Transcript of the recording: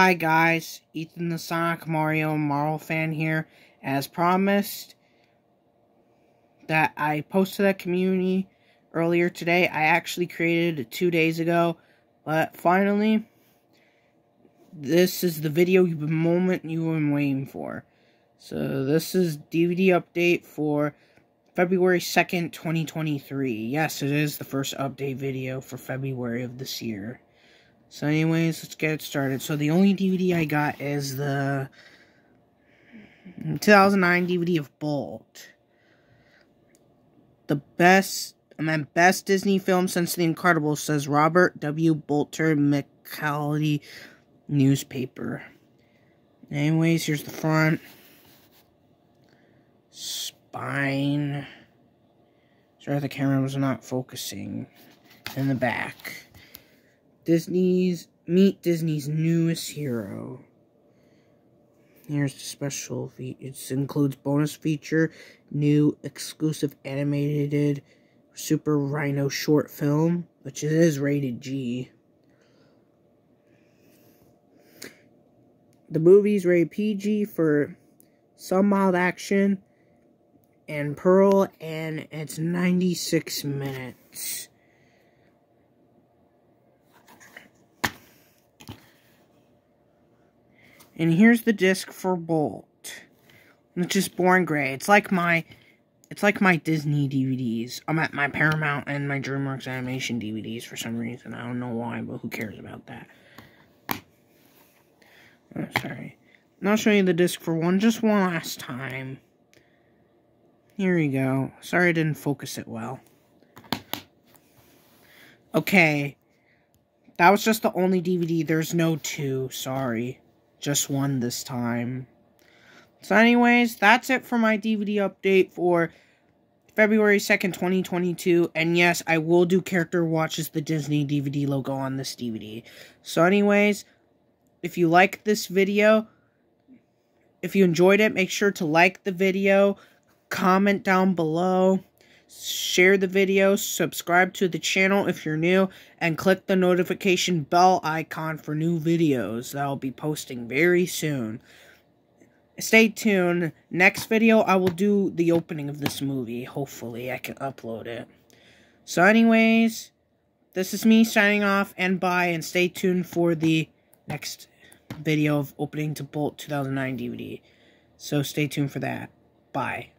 Hi guys, Ethan the Sonic Mario Marvel fan here. As promised, that I posted that community earlier today. I actually created it two days ago, but finally, this is the video the moment you've been waiting for. So this is DVD update for February 2nd, 2023. Yes, it is the first update video for February of this year. So anyways, let's get it started. So the only DVD I got is the 2009 DVD of Bolt. The best, I mean, best Disney film since The Incredibles, says Robert W. Butler McClatchy newspaper. Anyways, here's the front. Spine. Sorry, the camera was not focusing. In the back. Disney's meet Disney's newest hero. Here's the special It includes bonus feature, new exclusive animated Super Rhino short film, which is rated G. The movie's rated PG for some mild action and Pearl, and it's 96 minutes. And here's the disc for Bolt. It's just boring gray. It's like my it's like my Disney DVDs. I'm at my Paramount and my DreamWorks animation DVDs for some reason. I don't know why, but who cares about that? Oh, sorry. I'll show you the disc for one, just one last time. Here you go. Sorry I didn't focus it well. Okay. That was just the only DVD. There's no two. Sorry. Just one this time. So anyways, that's it for my DVD update for February 2nd, 2022. And yes, I will do character watches the Disney DVD logo on this DVD. So anyways, if you like this video, if you enjoyed it, make sure to like the video, comment down below, share the video, subscribe to the channel if you're new, and click the notification bell icon for new videos that I'll be posting very soon. Stay tuned. Next video, I will do the opening of this movie. Hopefully, I can upload it. So anyways, this is me signing off, and bye, and stay tuned for the next video of opening to Bolt 2009 DVD. So stay tuned for that. Bye.